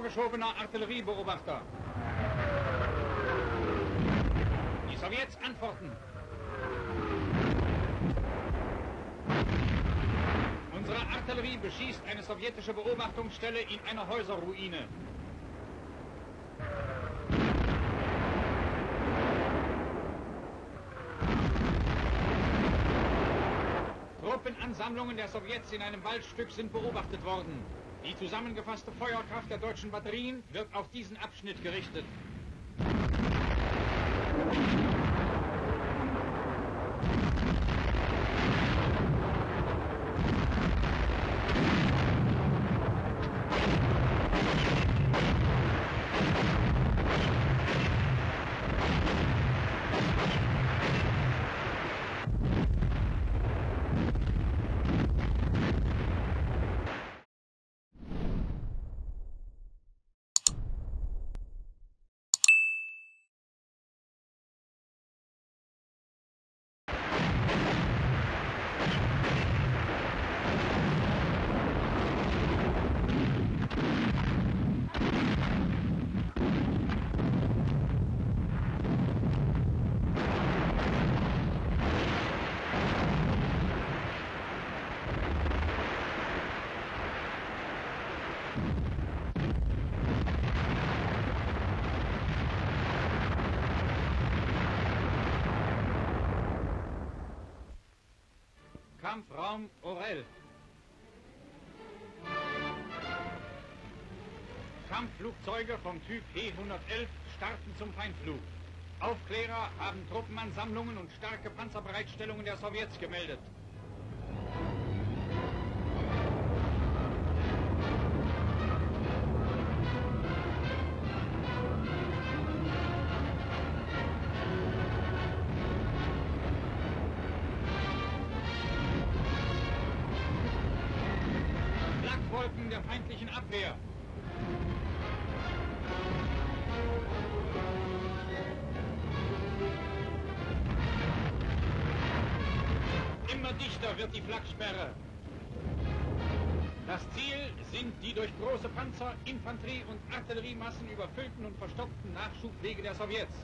vorgeschobener Artilleriebeobachter. Die Sowjets antworten. Unsere Artillerie beschießt eine sowjetische Beobachtungsstelle in einer Häuserruine. Truppenansammlungen der Sowjets in einem Waldstück sind beobachtet worden. Die zusammengefasste Feuerkraft der deutschen Batterien wird auf diesen Abschnitt gerichtet. Kampfraum Orel. Kampfflugzeuge vom Typ He-111 starten zum Feindflug. Aufklärer haben Truppenansammlungen und starke Panzerbereitstellungen der Sowjets gemeldet. Flakgewolken der feindlichen Abwehr. Immer dichter wird die Flaksperre. Das Ziel sind die durch große Panzer, Infanterie und Artilleriemassen überfüllten und verstopften Nachschubwege der Sowjets.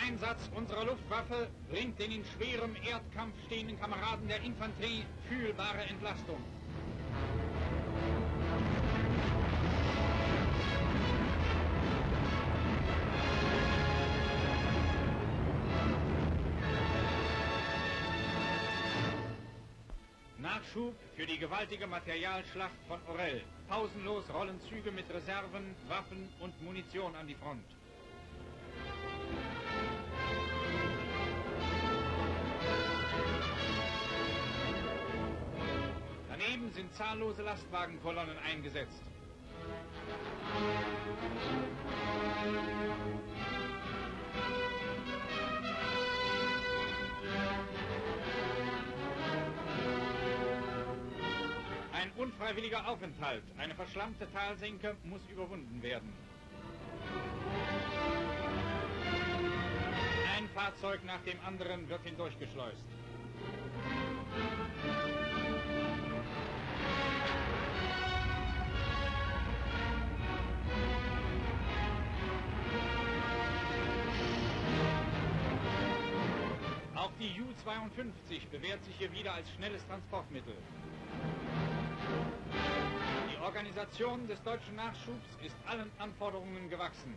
Einsatz unserer Luftwaffe bringt den in schwerem Erdkampf stehenden Kameraden der Infanterie fühlbare Entlastung. Nachschub für die gewaltige Materialschlacht von Orel. Pausenlos rollen Züge mit Reserven, Waffen und Munition an die Front. Daneben sind zahllose Lastwagenkolonnen eingesetzt. Ein unfreiwilliger Aufenthalt, eine verschlammte Talsenke muss überwunden werden. Ein Fahrzeug nach dem anderen wird hindurchgeschleust. Auch die Ju-52 bewährt sich hier wieder als schnelles Transportmittel. Die Organisation des deutschen Nachschubs ist allen Anforderungen gewachsen.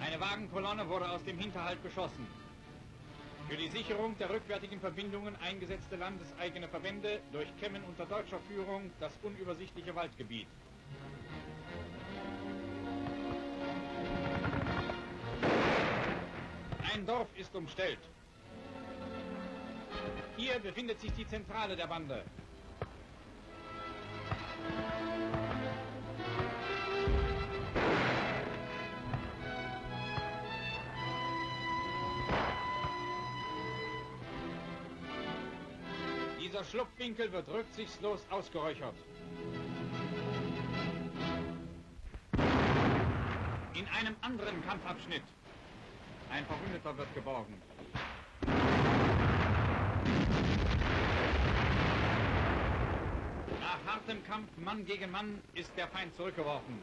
Eine Wagenkolonne wurde aus dem Hinterhalt beschossen. Für die Sicherung der rückwärtigen Verbindungen eingesetzte landeseigene Verbände durchkämmen unter deutscher Führung das unübersichtliche Waldgebiet. Ein Dorf ist umstellt. Hier befindet sich die Zentrale der Bande. Dieser Schlupfwinkel wird rücksichtslos ausgeräuchert. In einem anderen Kampfabschnitt. Ein Verwundeter wird geborgen. Nach hartem Kampf Mann gegen Mann ist der Feind zurückgeworfen.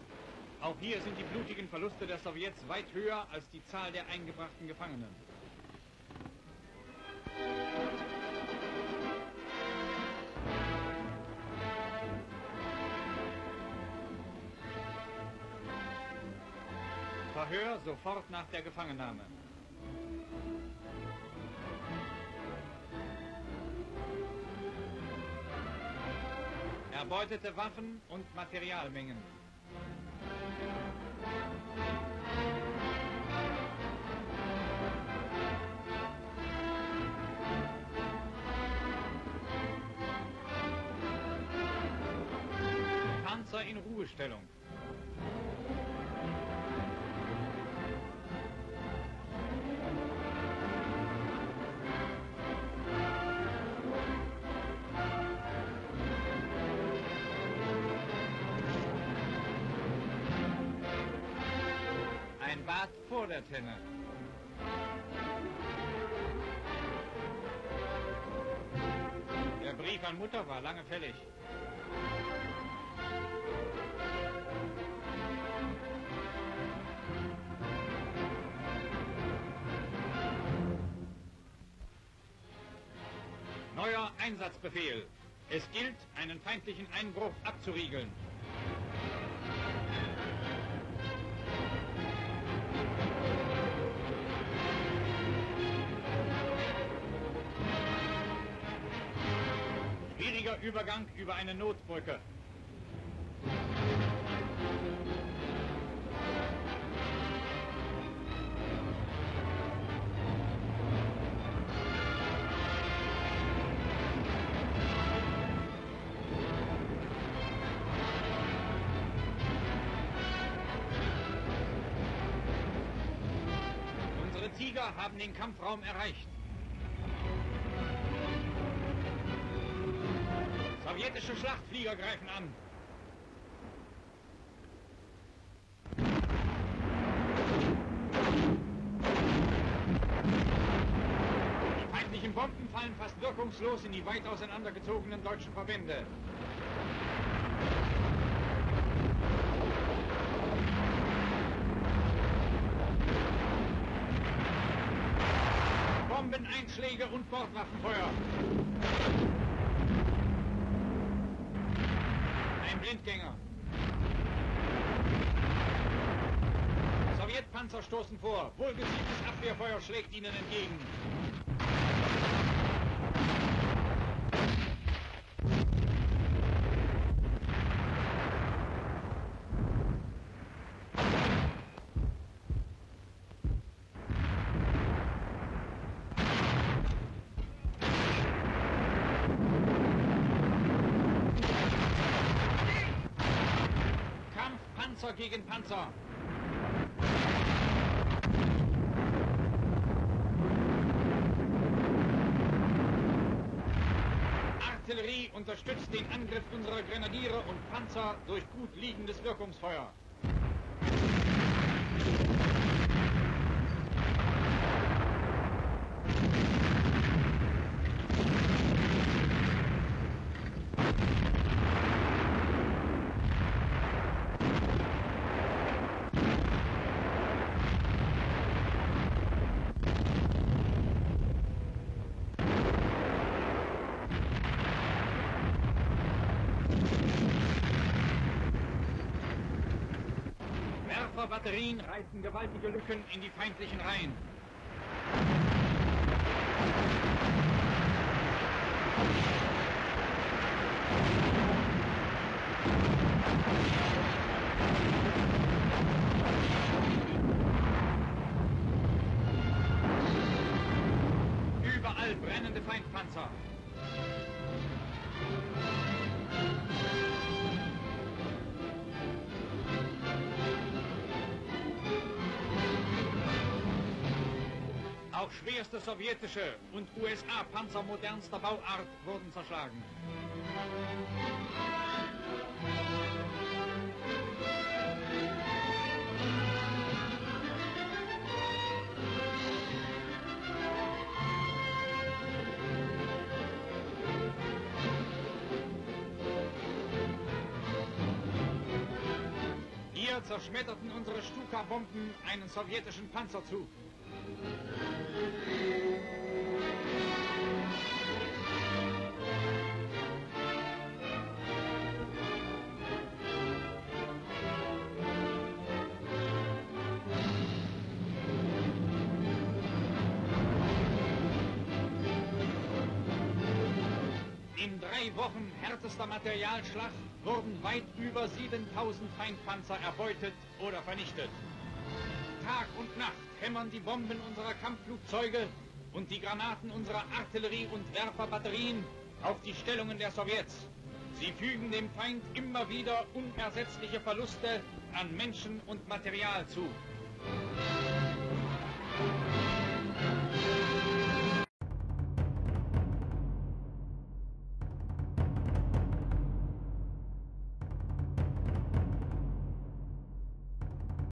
Auch hier sind die blutigen Verluste der Sowjets weit höher als die Zahl der eingebrachten Gefangenen. Verhör sofort nach der Gefangennahme. Erbeutete Waffen und Materialmengen. Panzer in Ruhestellung. Bad vor der Tenne. Der Brief an Mutter war lange fällig. Neuer Einsatzbefehl. Es gilt, einen feindlichen Einbruch abzuriegeln. Übergang über eine Notbrücke. Unsere Tiger haben den Kampfraum erreicht. Sowjetische Schlachtflieger greifen an. Die feindlichen Bomben fallen fast wirkungslos in die weit auseinandergezogenen deutschen Verbände. Bombeneinschläge und Bordwaffenfeuer. Ein Blindgänger. Sowjetpanzer stoßen vor. Wohlgesiegtes Abwehrfeuer schlägt ihnen entgegen. Kampf Panzer gegen Panzer. Artillerie unterstützt den Angriff unserer Grenadiere und Panzer durch gut liegendes Wirkungsfeuer. Werferbatterien reißen gewaltige Lücken in die feindlichen Reihen. Überall brennende Feindpanzer. Auch schwerste sowjetische und USA-Panzer modernster Bauart wurden zerschlagen. Hier zerschmetterten unsere Stuka-Bomben einen sowjetischen Panzerzug. In drei Wochen härtester Materialschlacht wurden weit über 7000 Feindpanzer erbeutet oder vernichtet. Tag und Nacht hämmern die Bomben unserer Kampfflugzeuge und die Granaten unserer Artillerie- und Werferbatterien auf die Stellungen der Sowjets. Sie fügen dem Feind immer wieder unersetzliche Verluste an Menschen und Material zu.